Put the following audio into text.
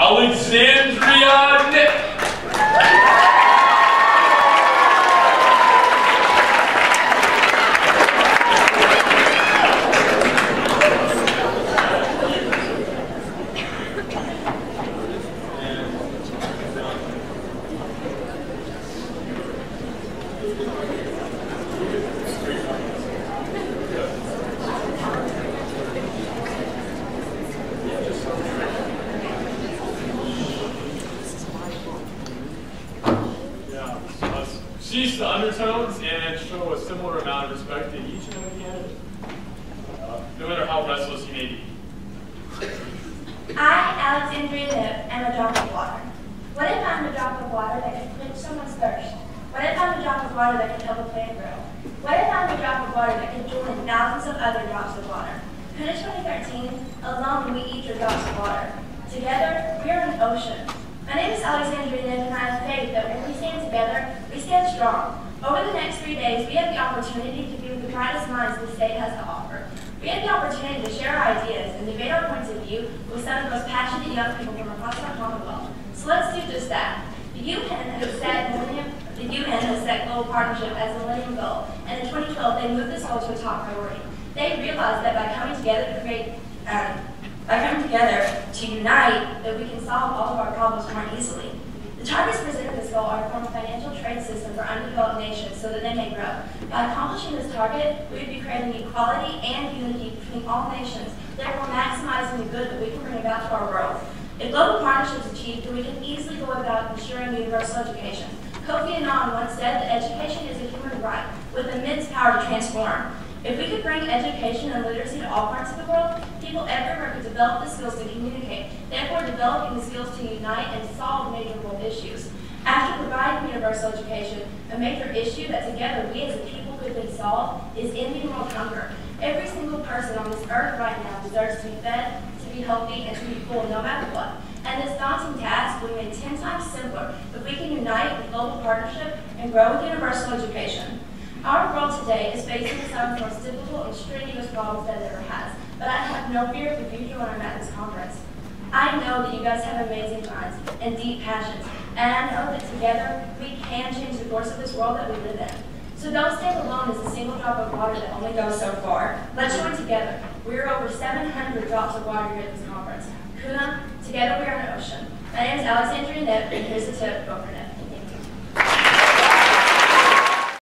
Alexandria Knipp. Yeah, cease the undertones and show a similar amount of respect to each and every candidate, uh, no matter how restless you may be. I, Alexandria Knipp, am a drop of water. What if I'm a drop of water that can quench someone's thirst? What if I'm a drop of water that can help a plant grow? What if I'm a drop of water that can join thousands of other drops of water? KUNA 2013, alone we each are drops of water. Together, we are an ocean. My name is Alexandria Knipp, and I have faith that when we stand together, stand strong. Over the next three days, we have the opportunity to be with the brightest minds the state has to offer. We have the opportunity to share our ideas and debate our points of view with some of the most passionate young people from across our Commonwealth. So let's do just that. The UN has set millennium, the UN has set global partnership as a millennium goal, and in 2012 they moved this goal to a top priority. They realized that by coming together to create, um, by coming together to unite, that we can solve all of our problems more easily. The targets presented this goal are to form a financial trade system for undeveloped nations so that they may grow. By accomplishing this target, we would be creating equality and unity between all nations, therefore maximizing the good that we can bring about to our world. If global partnership is achieved, then we can easily go about ensuring universal education. Kofi Annan once said that education is a human right with immense power to transform. If we could bring education and literacy to all parts of the world, people everywhere could develop the skills to communicate, therefore developing the skills to unite and solve major world issues. After providing universal education, a major issue that together we as a people could then solve is ending world hunger. Every single person on this earth right now deserves to be fed, to be healthy, and to be full no matter what. And this daunting task will be made 10 times simpler if we can unite with global partnership and grow with universal education. Our world today is facing some of the most difficult and strenuous problems that it ever has, but I have no fear of the future when I'm at this conference. I know that you guys have amazing minds and deep passions, and I know that together we can change the course of this world that we live in. So don't stand alone as a single drop of water that only goes so far. Let's join together. We're over 700 drops of water here at this conference. KUNA, together we are an ocean. My name is Alexandria Knipp, and here's the tip. For now.